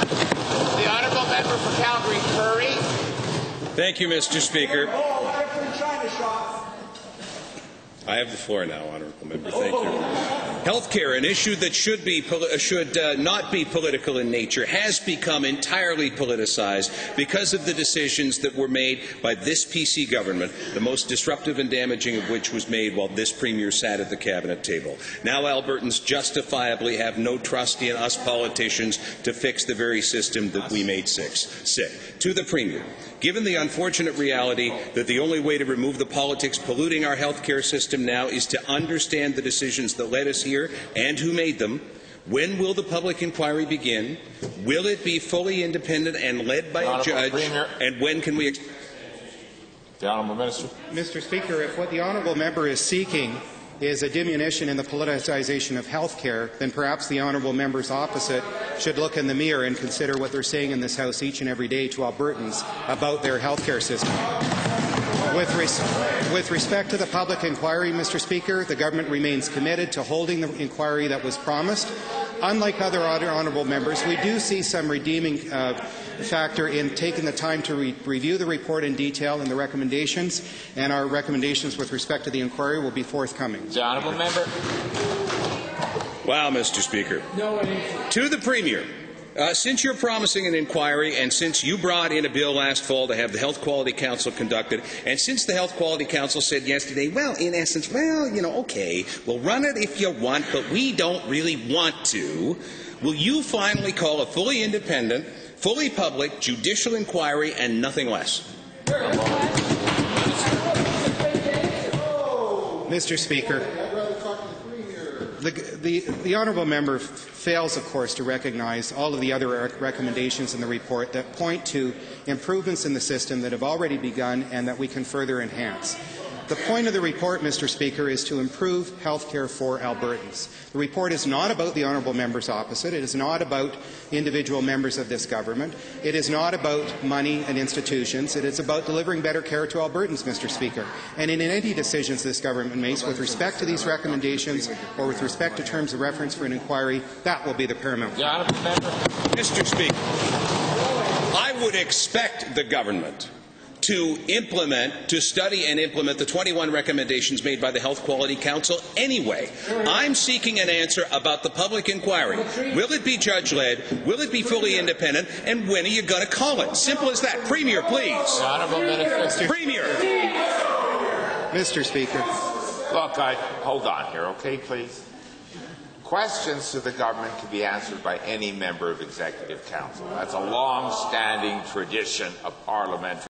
The honourable member for Calgary Currie. Thank you, Mr. Speaker. Oh, what if we're in China shop? I have the floor now, honourable member. Thank you. Healthcare, an issue that should be uh, should uh, not be political in nature, has become entirely politicized because of the decisions that were made by this PC government, the most disruptive and damaging of which was made while this premier sat at the cabinet table. Now Albertans justifiably have no trust in us politicians to fix the very system that we made sick. sick. To the premier, given the unfortunate reality that the only way to remove the politics polluting our healthcare system now is to understand the decisions that led us here and who made them. When will the public inquiry begin? Will it be fully independent and led by a judge? Premier. And when can we expect? The honourable minister. Mr. Speaker, if what the honourable member is seeking is a diminution in the politicization of health care, then perhaps the honourable members opposite should look in the mirror and consider what they're saying in this House each and every day to Albertans about their health care system. With, res- with respect to the public inquiry, Mr. Speaker, the government remains committed to holding the inquiry that was promised. Unlike other honourable members, we do see some redeeming uh, factor in taking the time to re- review the report in detail and the recommendations, and our recommendations with respect to the inquiry will be forthcoming. The honourable member. Wow, Mr. Speaker. To the Premier. Uh, since you're promising an inquiry, and since you brought in a bill last fall to have the Health Quality Council conducted, and since the Health Quality Council said yesterday, well, in essence, well, you know, okay, we'll run it if you want, but we don't really want to, will you finally call a fully independent, fully public judicial inquiry and nothing less? Mr. Speaker, the, the, the honourable member fails, of course, to recognize all of the other rec- recommendations in the report that point to improvements in the system that have already begun and that we can further enhance. The point of the report, Mr. Speaker, is to improve health care for Albertans. The report is not about the honourable members opposite. It is not about individual members of this government. It is not about money and institutions. It is about delivering better care to Albertans, Mr. Speaker. And in any decisions this government makes with respect to these recommendations or with respect to terms of reference for an inquiry, that will be the paramount. Mr. Speaker, I would expect the government to implement, to study and implement the 21 recommendations made by the Health Quality Council anyway. I'm seeking an answer about the public inquiry. Will it be judge-led? Will it be fully independent? And when are you going to call it? Simple as that. Premier, please. Honourable minister. Premier. Mr. Speaker. Look, I, hold on here, okay, please? Questions to the government can be answered by any member of Executive Council. That's a long-standing tradition of parliamentary